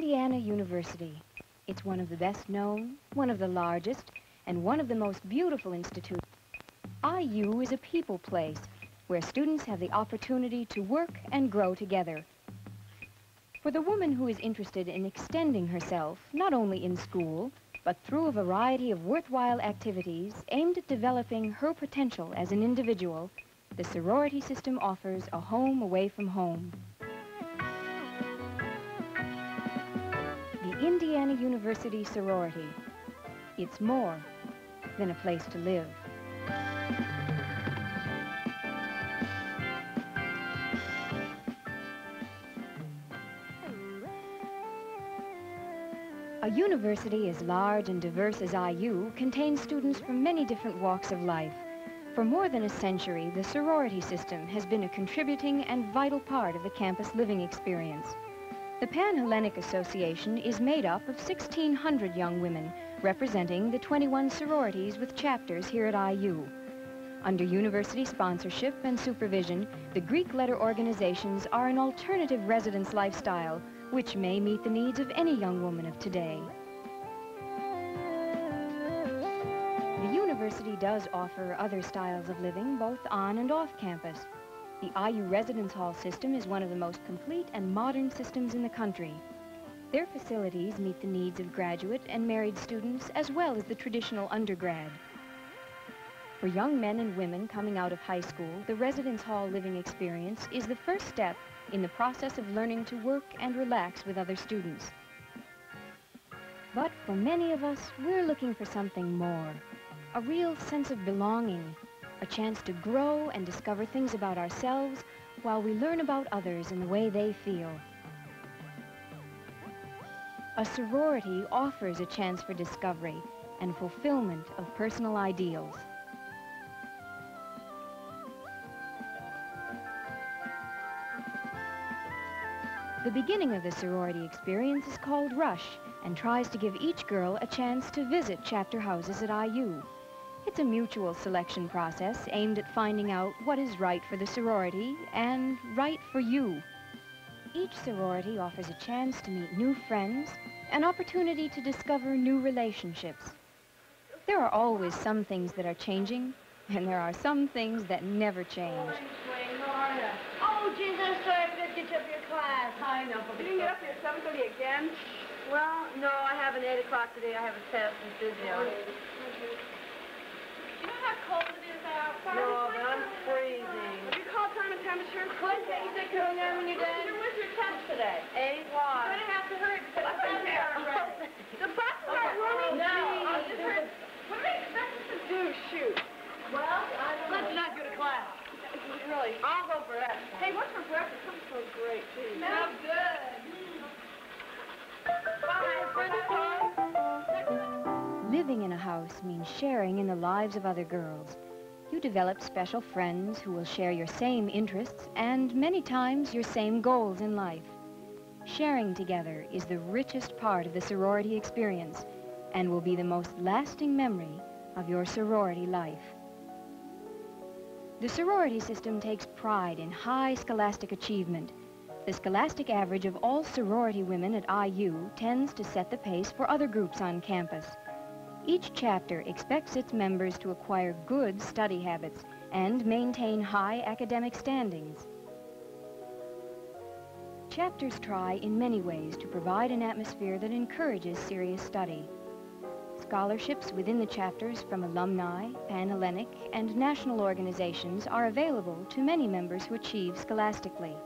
Indiana University. It's one of the best known, one of the largest, and one of the most beautiful institutes. IU is a people place where students have the opportunity to work and grow together. For the woman who is interested in extending herself, not only in school, but through a variety of worthwhile activities aimed at developing her potential as an individual, the sorority system offers a home away from home. Indiana University sorority. It's more than a place to live. A university as large and diverse as IU contains students from many different walks of life. For more than a century, the sorority system has been a contributing and vital part of the campus living experience. The Pan-Hellenic Association is made up of 1,600 young women, representing the 21 sororities with chapters here at IU. Under university sponsorship and supervision, the Greek letter organizations are an alternative residence lifestyle which may meet the needs of any young woman of today. The university does offer other styles of living, both on and off campus. The IU residence hall system is one of the most complete and modern systems in the country. Their facilities meet the needs of graduate and married students as well as the traditional undergrad. For young men and women coming out of high school, the residence hall living experience is the first step in the process of learning to work and relax with other students. But for many of us, we're looking for something more. A real sense of belonging, a chance to grow and discover things about ourselves while we learn about others and the way they feel. A sorority offers a chance for discovery and fulfillment of personal ideals. The beginning of the sorority experience is called Rush and tries to give each girl a chance to visit chapter houses at IU. It's a mutual selection process aimed at finding out what is right for the sorority and right for you. Each sorority offers a chance to meet new friends, an opportunity to discover new relationships. There are always some things that are changing, and there are some things that never change. Oh, Jesus, sorry, I forgot to get you up your class. I know. You didn't get up here at 7.30 again? Well, no, I have an 8 o'clock today. I have a test in physio. Oh, You how cold it is uh, outside? No, but I'm freezing. Have you called time and temperature? What day is it coming down when you're done? You're your test today. 8 You're why? going to have to hurry because the buses aren't ready. The buses aren't running? No, I'll just do What do they expect us to do? Shoot. Well, I don't Let's not go to class. Really. I'll go for that. Hey, what's for breakfast? Something smells great, too. Smells good. Living in a house means sharing in the lives of other girls. You develop special friends who will share your same interests and many times your same goals in life. Sharing together is the richest part of the sorority experience and will be the most lasting memory of your sorority life. The sorority system takes pride in high scholastic achievement. The scholastic average of all sorority women at IU tends to set the pace for other groups on campus. Each chapter expects its members to acquire good study habits and maintain high academic standings. Chapters try in many ways to provide an atmosphere that encourages serious study. Scholarships within the chapters from alumni, Pan-Hellenic, and national organizations are available to many members who achieve scholastically.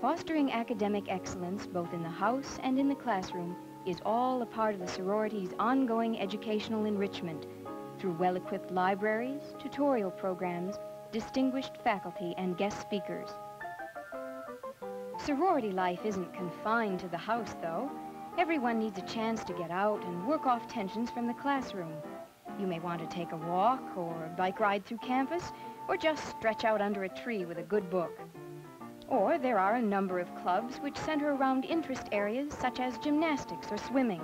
Fostering academic excellence both in the house and in the classroom is all a part of the sorority's ongoing educational enrichment through well-equipped libraries, tutorial programs, distinguished faculty, and guest speakers. Sorority life isn't confined to the house, though. Everyone needs a chance to get out and work off tensions from the classroom. You may want to take a walk or bike ride through campus or just stretch out under a tree with a good book. Or there are a number of clubs which center around interest areas such as gymnastics or swimming.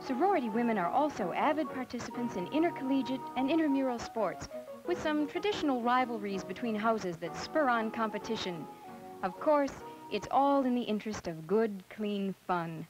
Sorority women are also avid participants in intercollegiate and intramural sports with some traditional rivalries between houses that spur on competition. Of course, It's all in the interest of good, clean fun.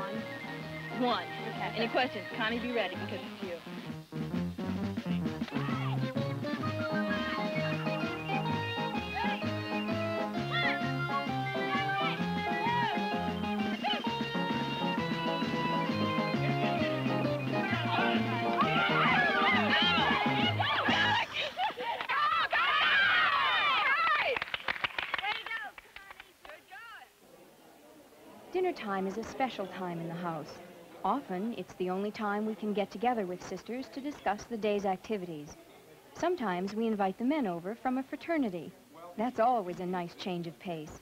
On one. Any questions? Connie, be ready because it's you. Time is a special time in the house. Often, it's the only time we can get together with sisters to discuss the day's activities. Sometimes we invite the men over from a fraternity. That's always a nice change of pace.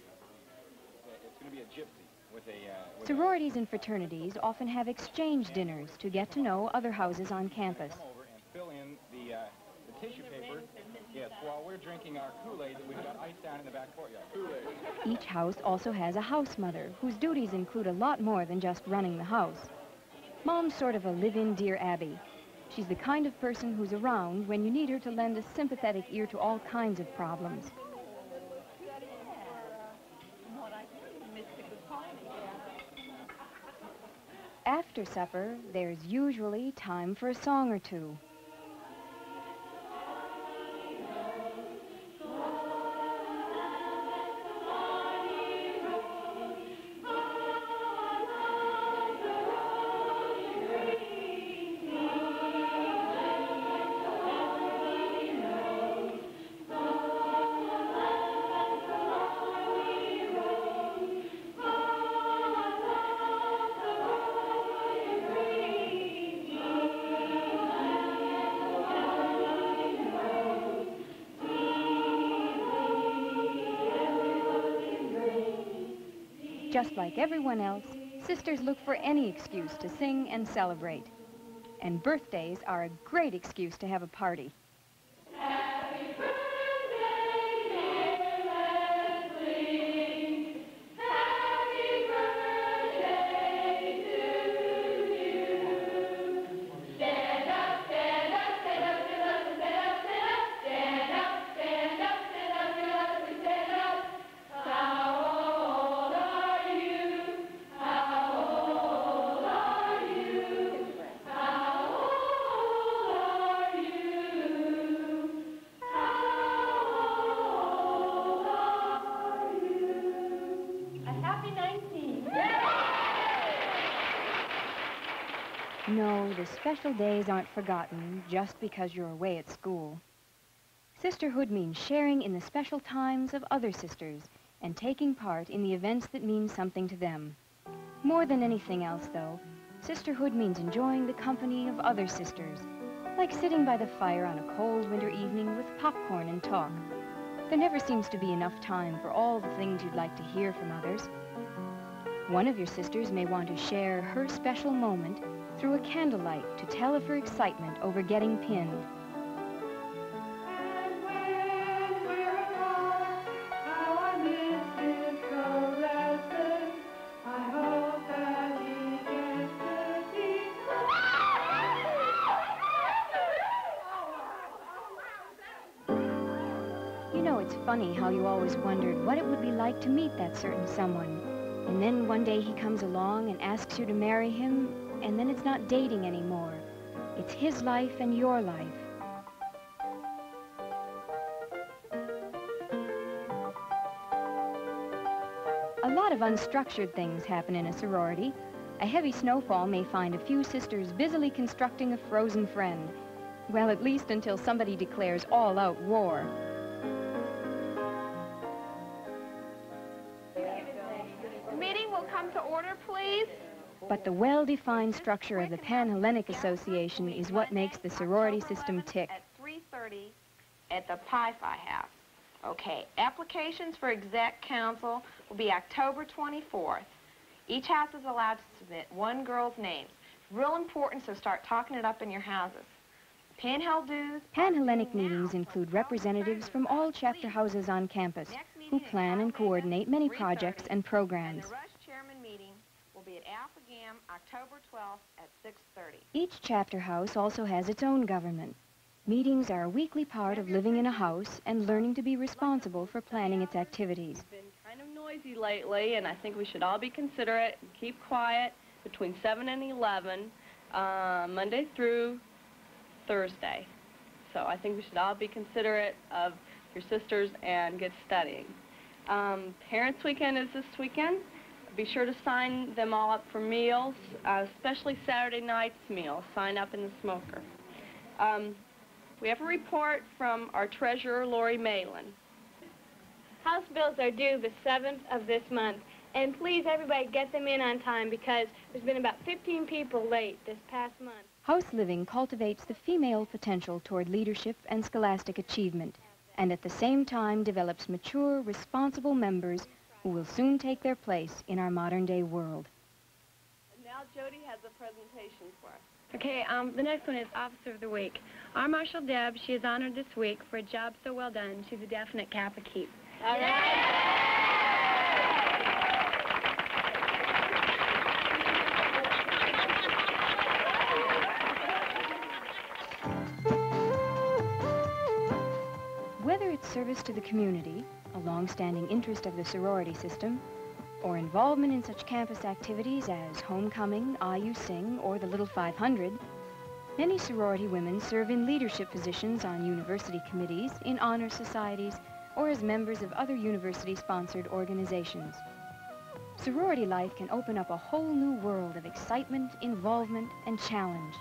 Sororities and fraternities often have exchange dinners to get to know other houses on campus. Come over and fill in the, uh, the tissue paper. Yes, while we're drinking our Kool-Aid that we've got iced down in the back courtyard. Each house also has a house mother, whose duties include a lot more than just running the house. Mom's sort of a live-in Dear Abby. She's the kind of person who's around when you need her to lend a sympathetic ear to all kinds of problems. After supper, there's usually time for a song or two. Just like everyone else, sisters look for any excuse to sing and celebrate. And birthdays are a great excuse to have a party. No, the special days aren't forgotten just because you're away at school. Sisterhood means sharing in the special times of other sisters and taking part in the events that mean something to them. More than anything else, though, sisterhood means enjoying the company of other sisters, like sitting by the fire on a cold winter evening with popcorn and talk. There never seems to be enough time for all the things you'd like to hear from others. One of your sisters may want to share her special moment through a candlelight to tell of her excitement over getting pinned. You know, it's funny how you always wondered what it would be like to meet that certain someone. And then one day he comes along and asks you to marry him, and then it's not dating anymore. It's his life and your life. A lot of unstructured things happen in a sorority. A heavy snowfall may find a few sisters busily constructing a frozen friend. Well, at least until somebody declares all-out war. But the well-defined structure of the Pan-Hellenic Association is what makes the sorority system tick. At 3.30 at the Pi-Phi House. Okay, applications for exec council will be October 24th. Each house is allowed to submit one girl's name. Real important, so start talking it up in your houses. Dues. Pan-Hellenic meetings include representatives from all chapter houses on campus who plan and coordinate many projects And programs. the Rush Chairman meeting will be at Alpha Gam October 12th at 6.30. Each chapter house also has its own government. Meetings are a weekly part of living in a house and learning to be responsible for planning its activities. It's been kind of noisy lately, and I think we should all be considerate and keep quiet between 7 and 11, uh, Monday through Thursday. So I think we should all be considerate of your sisters and get studying. Um, Parents' Weekend is this weekend. Be sure to sign them all up for meals, uh, especially Saturday night's meal. Sign up in the smoker. Um, we have a report from our treasurer, Lori Malin. House bills are due the 7th of this month. And please, everybody, get them in on time because there's been about 15 people late this past month. House living cultivates the female potential toward leadership and scholastic achievement, and at the same time develops mature, responsible members who will soon take their place in our modern-day world. And now Jody has a presentation for us. Okay, um, the next one is Officer of the Week. Our Marshal Deb, she is honored this week for a job so well done. She's a definite Kappa Keep. All right. Service to the community, a long-standing interest of the sorority system, or involvement in such campus activities as homecoming, IU Sing, or the Little 500, many sorority women serve in leadership positions on university committees, in honor societies, or as members of other university-sponsored organizations. Sorority life can open up a whole new world of excitement, involvement, and challenge.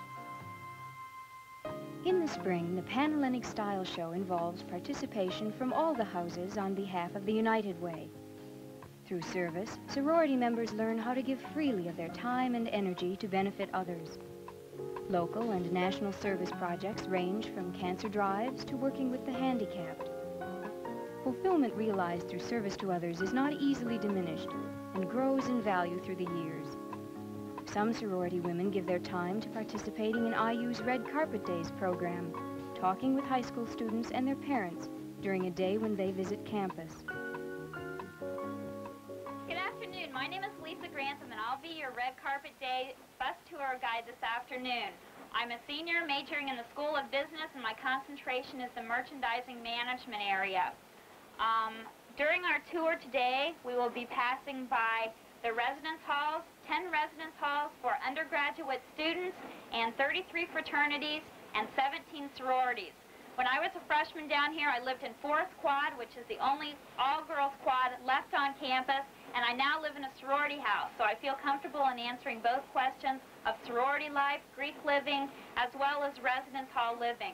In the spring, the Pan-Hellenic Style Show involves participation from all the houses on behalf of the United Way. Through service, sorority members learn how to give freely of their time and energy to benefit others. Local and national service projects range from cancer drives to working with the handicapped. Fulfillment realized through service to others is not easily diminished and grows in value through the years. Some sorority women give their time to participating in IU's Red Carpet Days program, talking with high school students and their parents during a day when they visit campus. Good afternoon. My name is Lisa Grantham, and I'll be your Red Carpet Day bus tour guide this afternoon. I'm a senior majoring in the School of Business, and my concentration is the merchandising management area. Um, during our tour today, we will be passing by the residence halls, 10 residence halls for undergraduate students, and 33 fraternities and 17 sororities. When I was a freshman down here, I lived in Forest Quad, which is the only all-girls quad left on campus, and I now live in a sorority house, so I feel comfortable in answering both questions of sorority life, Greek living, as well as residence hall living.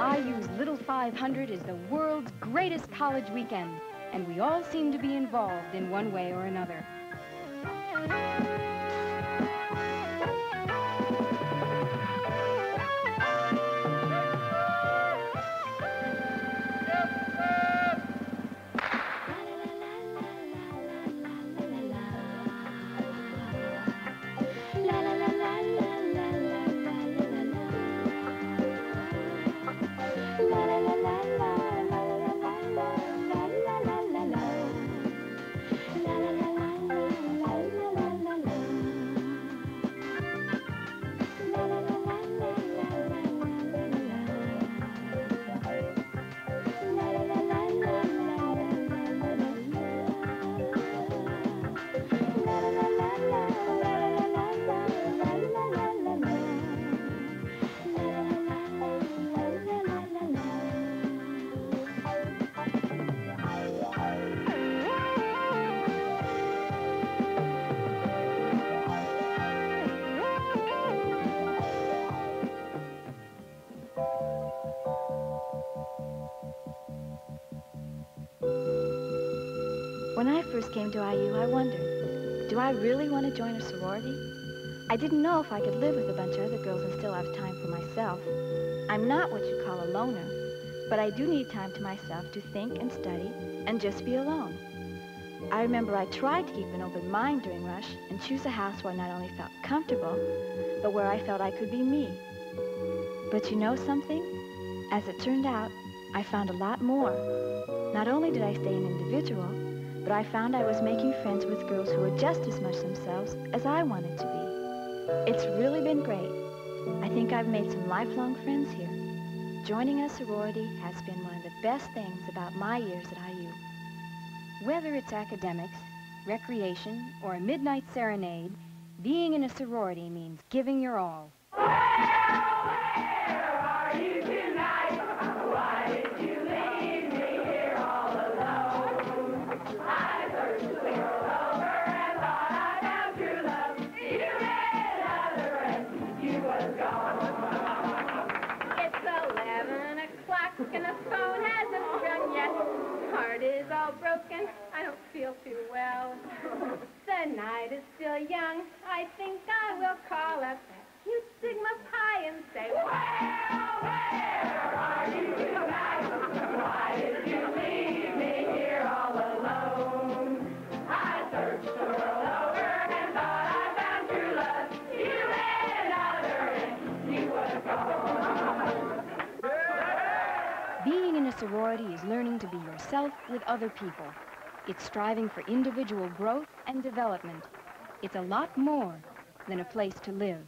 IU's Little 500 is the world's greatest college weekend, and we all seem to be involved in one way or another. Came to IU, I wondered, do I really want to join a sorority? I didn't know if I could live with a bunch of other girls and still have time for myself. I'm not what you call a loner, but I do need time to myself to think and study and just be alone. I remember I tried to keep an open mind during rush and choose a house where I not only felt comfortable, but where I felt I could be me. But you know something? As it turned out, I found a lot more. Not only did I stay an individual, but I found I was making friends with girls who were just as much themselves as I wanted to be. It's really been great. I think I've made some lifelong friends here. Joining a sorority has been one of the best things about my years at IU. Whether it's academics, recreation, or a midnight serenade, being in a sorority means giving your all. Feel too well. The night is still young. I think I will call up that cute Sigma Pi and say, Well, where are you tonight? Why did you leave me here all alone? I searched the world over and thought I found true love. You and you was gone. Being in a sorority is learning to be yourself with other people. It's striving for individual growth and development. It's a lot more than a place to live.